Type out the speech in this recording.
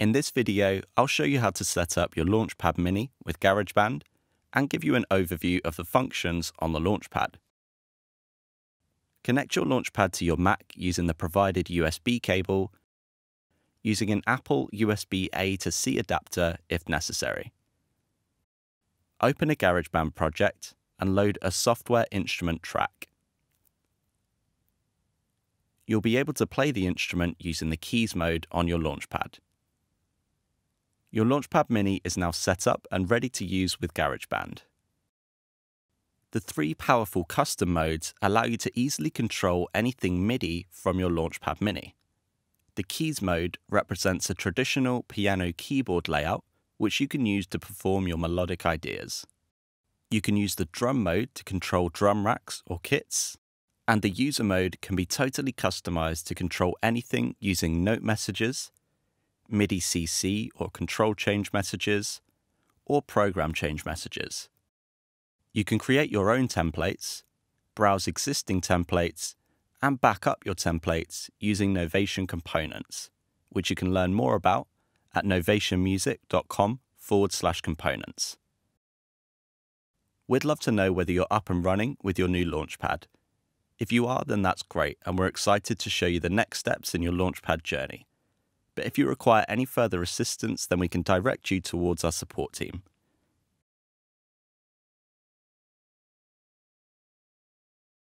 In this video, I'll show you how to set up your Launchpad Mini with GarageBand and give you an overview of the functions on the Launchpad. Connect your Launchpad to your Mac using the provided USB cable, using an Apple USB A to C adapter if necessary. Open a GarageBand project and load a software instrument track. You'll be able to play the instrument using the keys mode on your Launchpad. Your Launchpad Mini is now set up and ready to use with GarageBand. The three powerful custom modes allow you to easily control anything MIDI from your Launchpad Mini. The Keys mode represents a traditional piano keyboard layout which you can use to perform your melodic ideas. You can use the Drum mode to control drum racks or kits, and the User mode can be totally customized to control anything using note messages, MIDI CC or control change messages, or program change messages. You can create your own templates, browse existing templates, and back up your templates using Novation components, which you can learn more about at novationmusic.com forward slash components. We'd love to know whether you're up and running with your new Launchpad. If you are, then that's great, and we're excited to show you the next steps in your Launchpad journey. But if you require any further assistance, then we can direct you towards our support team.